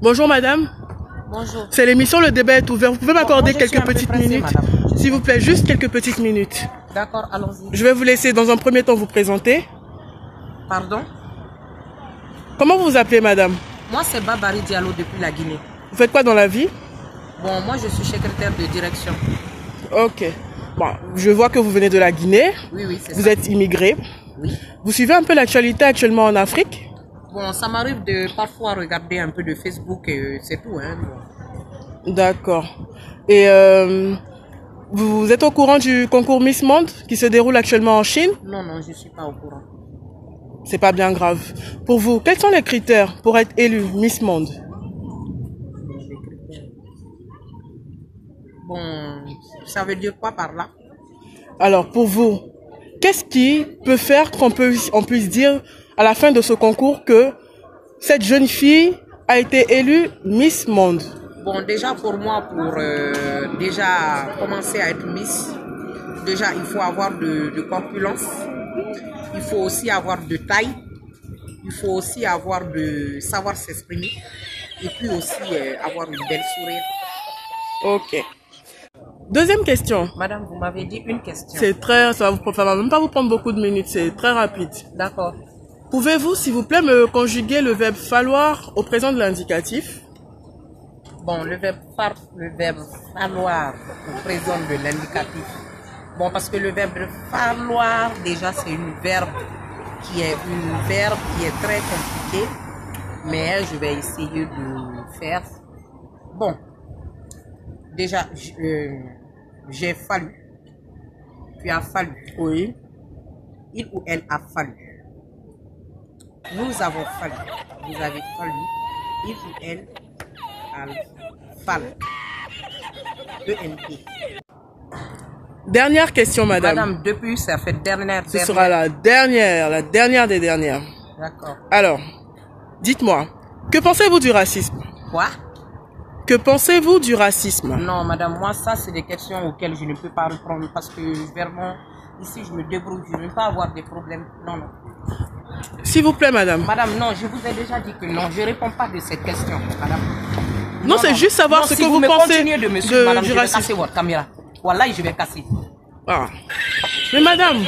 Bonjour madame. Bonjour. C'est l'émission Le débat est ouvert. Vous pouvez m'accorder quelques petites pressée, minutes S'il vous plaît, juste quelques petites minutes. D'accord, allons-y. Je vais vous laisser dans un premier temps vous présenter. Pardon? Comment vous vous appelez madame? Moi, c'est Babari Diallo depuis la Guinée. Vous faites quoi dans la vie? Bon, moi, je suis secrétaire de direction. Ok. Bon, je vois que vous venez de la Guinée. Oui, oui, c'est Vous ça. êtes immigré. Oui. Vous suivez un peu l'actualité actuellement en Afrique? Bon, ça m'arrive de parfois regarder un peu de Facebook et c'est tout. Hein. D'accord. Et euh, vous êtes au courant du concours Miss Monde qui se déroule actuellement en Chine? Non, non, je suis pas au courant. C'est pas bien grave. Pour vous, quels sont les critères pour être élu Miss Monde? Bon, ça veut dire quoi par là? Alors, pour vous, qu'est-ce qui peut faire qu'on puisse, on puisse dire à la fin de ce concours que cette jeune fille a été élue Miss Monde Bon, déjà pour moi, pour euh, déjà commencer à être Miss, déjà il faut avoir de, de corpulence, il faut aussi avoir de taille, il faut aussi avoir de savoir s'exprimer et puis aussi euh, avoir une belle sourire. Ok. Deuxième question. Madame, vous m'avez dit une question. C'est très, ça va, vous, ça va même pas vous prendre beaucoup de minutes, c'est très rapide. D'accord. Pouvez-vous, s'il vous plaît, me conjuguer le verbe falloir au présent de l'indicatif? Bon, le verbe far, le verbe falloir au présent de l'indicatif. Bon, parce que le verbe falloir, déjà, c'est une verbe qui est une verbe qui est très compliquée. Mais je vais essayer de faire. Bon, déjà, euh, j'ai fallu. Tu as fallu. Oui. Il ou elle a fallu. Nous avons fallu. Vous avez fallu. Il ou elle a fallu. ENP. Dernière question, madame. Madame, depuis, ça fait dernière, Ce dernière. sera la dernière, la dernière des dernières. D'accord. Alors, dites-moi, que pensez-vous du racisme? Quoi? Que pensez-vous du racisme? Non, madame, moi, ça, c'est des questions auxquelles je ne peux pas répondre parce que vraiment, ici, je me débrouille. Je ne veux pas avoir des problèmes. Non, non. S'il vous plaît, madame. Madame, non, je vous ai déjà dit que non, je ne réponds pas de cette question, madame. Non, c'est juste savoir Non, ce si que vous, pensez de suivre, de- madame, du je vais casser votre caméra. Voilà, je vais casser. Ah. Mais madame,